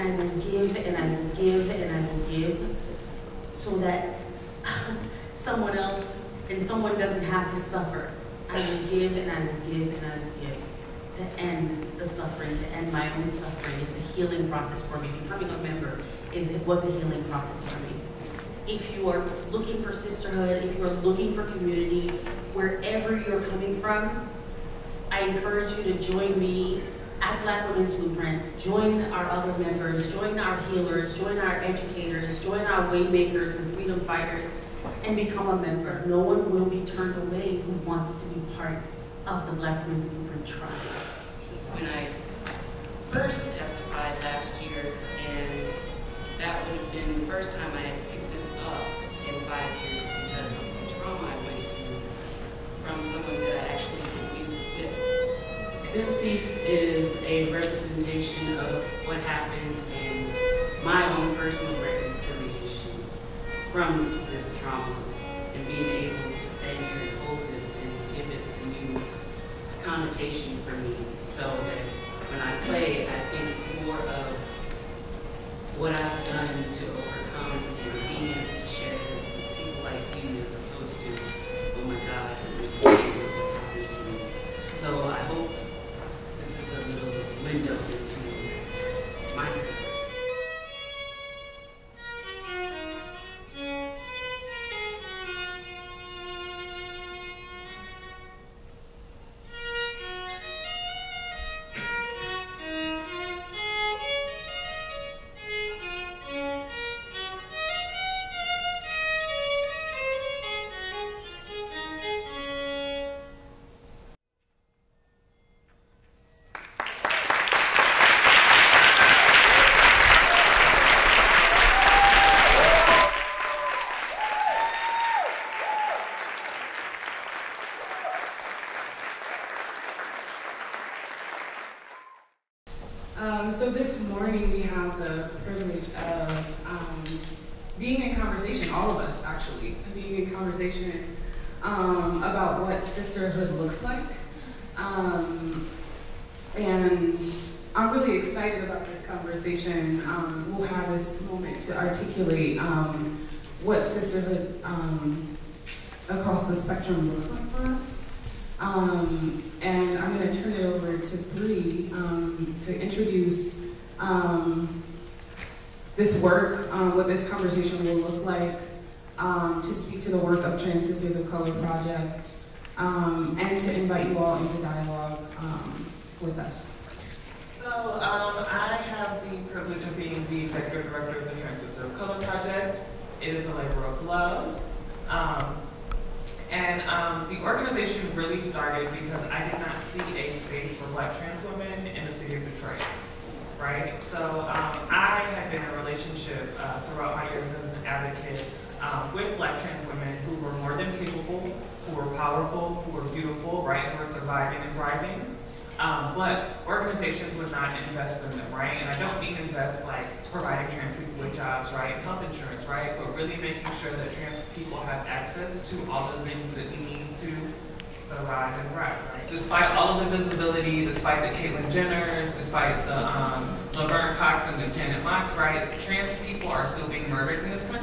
I will give and I will give and I will give so that someone else and someone doesn't have to suffer. I will give and I will give and I will give to end the suffering, to end my own suffering. It's a healing process for me. Becoming a member is it was a healing process for me. If you are looking for sisterhood, if you are looking for community, wherever you're coming from, I encourage you to join me Black Women's Blueprint, join our other members, join our healers, join our educators, join our waymakers and freedom fighters, and become a member. No one will be turned away who wants to be part of the Black Women's Blueprint tribe. When I first testified last year, and that would have been the first time I had picked this up in five years because of the trauma I went through from someone that I actually. This piece is a representation of what happened and my own personal reconciliation from this trauma and being able to stand here and hold this and give it a new connotation for me. So that when I play, I think more of what I've done to overcome and being able to share it with people like you as opposed to, oh my God, what happened to me. So I hope actually, being in conversation um, about what sisterhood looks like. Um, and I'm really excited about this conversation. Um, we'll have this moment to articulate um, what sisterhood um, across the spectrum looks like for us. Um, and I'm going to turn it over to Bree to introduce this work, um, what this conversation will look like, um, to speak to the work of Trans Sisters of Color Project, um, and to invite you all into dialogue um, with us. So um, I have the privilege of being the executive director of the Trans Sisters of Color Project. It is a labor of love. Um, and the organization really started because I did not see a space for black trans women in the city of Detroit, right? So um, I had been in a relationship uh, throughout my years as an advocate um, with black trans women who were more than capable, who were powerful, who were beautiful, right, who were surviving and thriving. Um, but organizations would not invest in them, right? And I don't mean invest like providing trans people with jobs, right? Health insurance, right? But really making sure that trans people have access to all the things that we need to survive and thrive, right? Despite all of the visibility, despite the Caitlyn Jenners, despite the um, Laverne Cox and the Janet Mocks, right? Trans people are still being murdered in this country,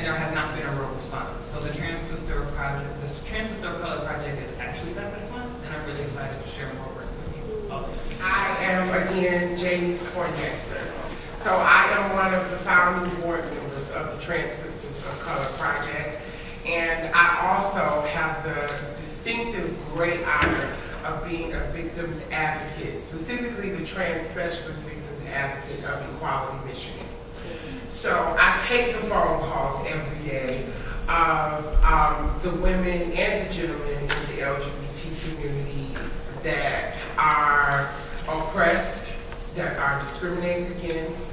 and there has not been a real response. So the Trans Sister Project, this Trans Sister of Color Project is actually done this month, and I'm really excited to share more work with you. Okay. I am again James Poindexter. So I am one of the founding board members of the Trans Sisters of Color Project. And I also have the distinctive great honor of being a victims advocate, specifically the Trans Specialist Victims Advocate of Equality Michigan. So Take the phone calls every day of um, the women and the gentlemen in the LGBT community that are oppressed, that are discriminated against,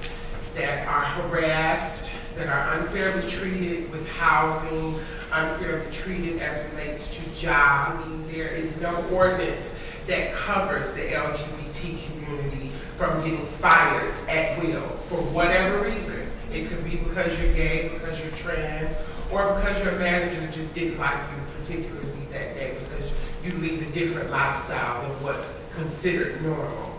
that are harassed, that are unfairly treated with housing, unfairly treated as relates to jobs. There is no ordinance that covers the LGBT community from getting fired at will for whatever reason. It could be because you're gay, because you're trans, or because your manager just didn't like you particularly that day because you lead a different lifestyle than what's considered normal.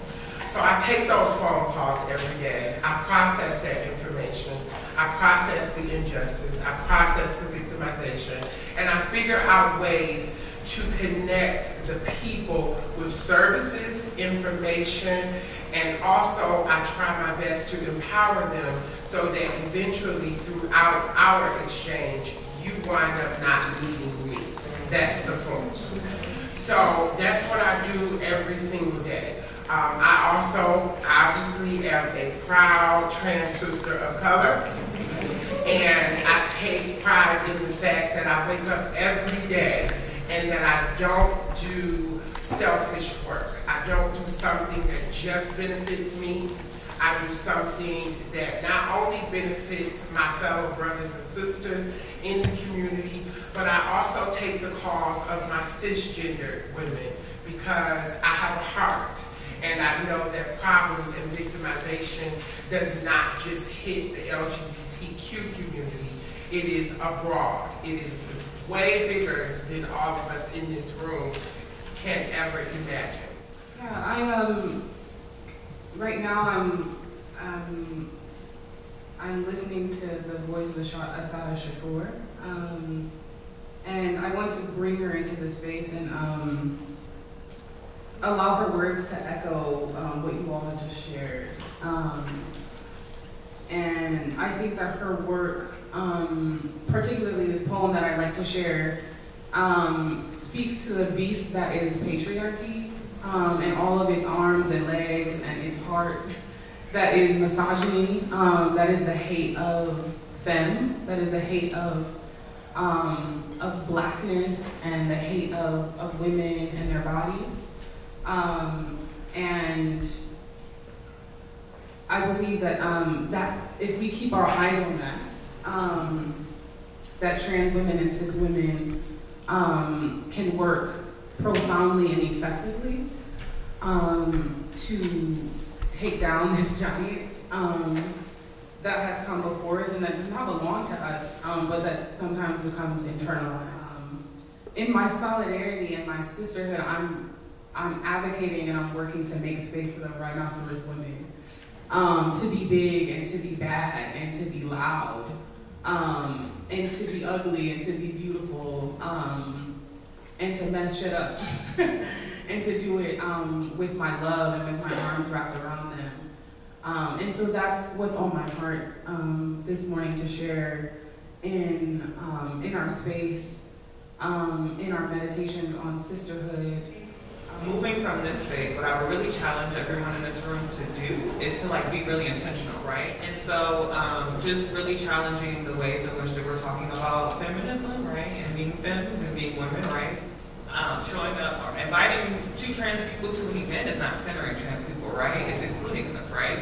So I take those phone calls every day. I process that information. I process the injustice. I process the victimization. And I figure out ways to connect the people with services, information, and also I try my best to empower them so that eventually throughout our exchange, you wind up not needing me. That's the point. So that's what I do every single day. Um, I also obviously am a proud trans sister of color. And I take pride in the fact that I wake up every day and that I don't do selfish work. I don't do something that just benefits me. I do something that not only benefits my fellow brothers and sisters in the community, but I also take the cause of my cisgendered women because I have a heart and I know that problems and victimization does not just hit the LGBTQ community. It is abroad. It is way bigger than all of us in this room can ever imagine. Yeah, I um, right now I'm um, I'm listening to the voice of Assata Shakur, um, and I want to bring her into the space and um, allow her words to echo um, what you all have just shared. Um, and I think that her work, um, particularly this poem that I'd like to share, um, speaks to the beast that is patriarchy um, and all of its arms and legs and its heart that is misogyny, um, that is the hate of femme, that is the hate of um, of blackness and the hate of, of women and their bodies. Um, and I believe that um, that if we keep our eyes on that, that trans women and cis women um, can work profoundly and effectively um, to take down this giant um, that has come before us and that does not belong to us, um, but that sometimes becomes internalized. Um, in my solidarity and my sisterhood, I'm I'm advocating and I'm working to make space for the rhinoceros women um, to be big and to be bad and to be loud um, and to be ugly and to be beautiful um, and to mess shit up and to do it um, with my love and with my arms wrapped around them. Um, and so that's what's on my heart um, this morning to share in, in our space, in our meditations on sisterhood, moving from this space, what I would really challenge everyone in this room to do is to like be really intentional, right? And so um, just really challenging the ways in which that we're talking about feminism, right? And being femme and being women, right? Um, showing up or inviting two trans people to an event is not centering trans people, right? It's including us, right?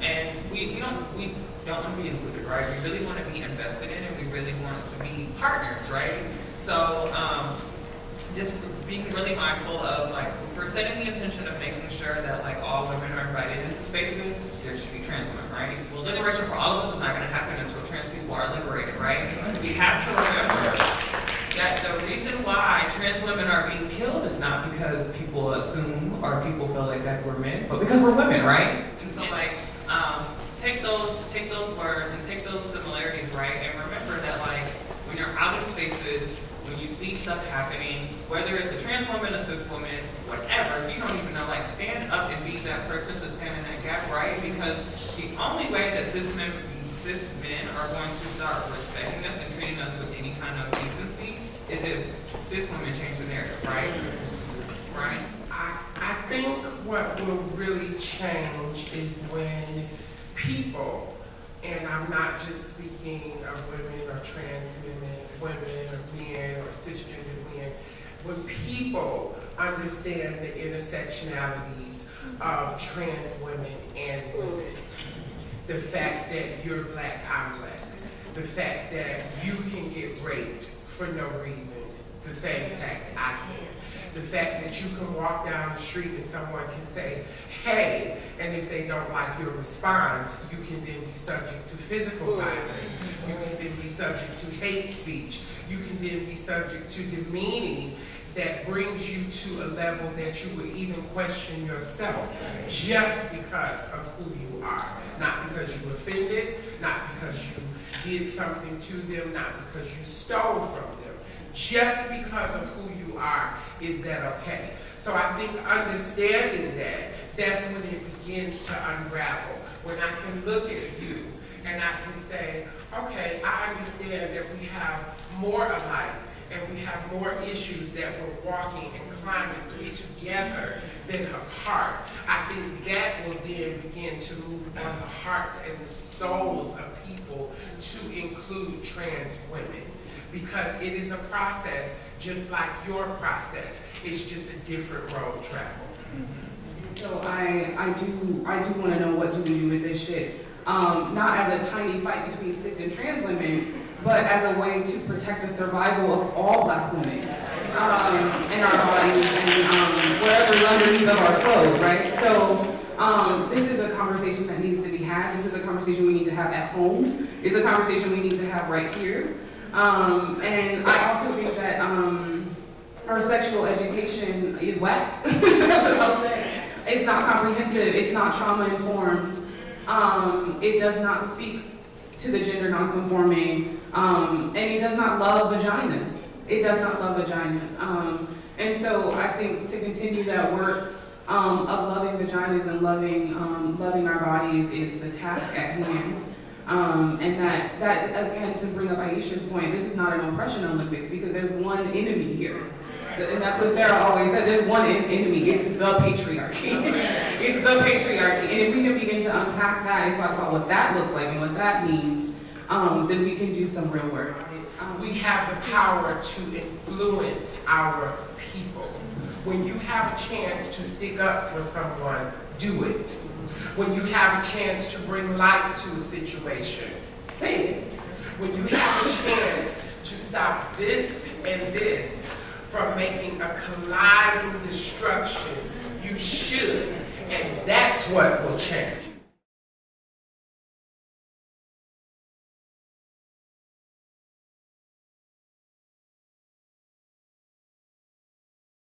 And we, we don't we don't want to be included, right? We really want to be invested in it. We really want to be partners, right? So um, just being really mindful of like we're setting the intention of making sure that like all women are invited into spaces, there should be trans women, right? Well, liberation for all of us is not going to happen until trans people are liberated, right? We have to remember that the reason why trans women are being killed is not because people assume or people feel like that we're men, but because we're women, right? And so like um, take those take those words and take those similarities, right? And remember that like when you're out in spaces when you see stuff happening, whether it's a trans woman, a cis woman, whatever, if you don't even know, like stand up and be that person to stand in that gap, right? Because the only way that cis men, cis men are going to start respecting us and treating us with any kind of decency is if women change the narrative, right? Right? I, I think what will really change is when people, and I'm not just speaking of women or trans women, women or men or cisgender men, when people understand the intersectionalities of trans women and women, the fact that you're black, I'm black, the fact that you can get raped for no reason, the same fact I can. The fact that you can walk down the street and someone can say, hey, and if they don't like your response, you can then be subject to physical violence. You can then be subject to hate speech. You can then be subject to demeaning that brings you to a level that you would even question yourself just because of who you are. Not because you offended, not because you did something to them, not because you stole from them. Just because of who you are, is that okay? So I think understanding that, that's when it begins to unravel. When I can look at you and I can say, okay, I understand that we have more alike and we have more issues that we're walking and climbing through together than apart. I think that will then begin to move on the hearts and the souls of people to include trans women. Because it is a process just like your process. It's just a different road travel. So I, I do, I do want to know what do we do with this shit. Um, not as a tiny fight between cis and trans women, but as a way to protect the survival of all black women um, in our bodies and um, wherever underneath of our clothes, right? So um, this is a conversation that needs to be had. This is a conversation we need to have at home. It's a conversation we need to have right here. Um, and I also think that um, our sexual education is whack. It's not comprehensive. It's not trauma informed. Um, it does not speak to the gender nonconforming, um, and it does not love vaginas. It does not love vaginas. Um, and so I think to continue that work um, of loving vaginas and loving um, loving our bodies is the task at hand. Um, and that, that, again, to bring up Aisha's point, this is not an oppression Olympics because there's one enemy here. And that's what Farah always said, there's one enemy, it's the patriarchy. it's the patriarchy. And if we can begin to unpack that and talk about what that looks like and what that means, um, then we can do some real work. Um, we have the power to influence our people. When you have a chance to stick up for someone, do it. When you have a chance to bring light to a situation, say it. When you have a chance to stop this and this from making a colliding destruction, you should. And that's what will change.